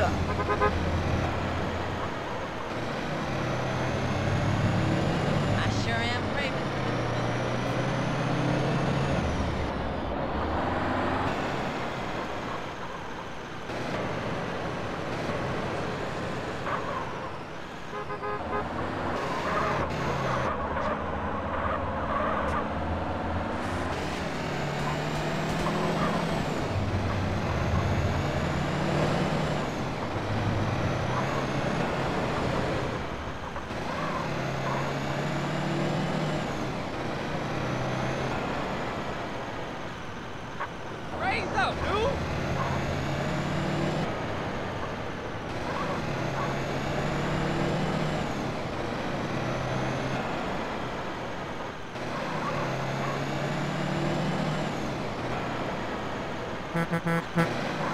だ。フフフフ。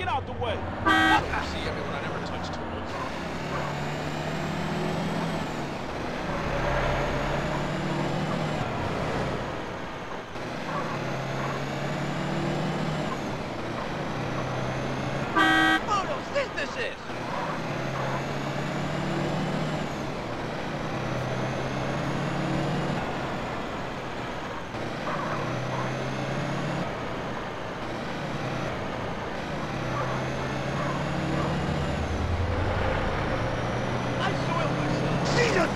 Get out the way. You see everyone I never touched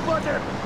myself. Butter!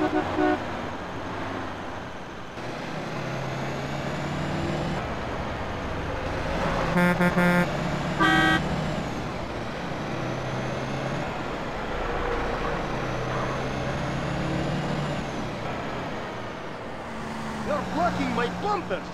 You're blocking my bumpers!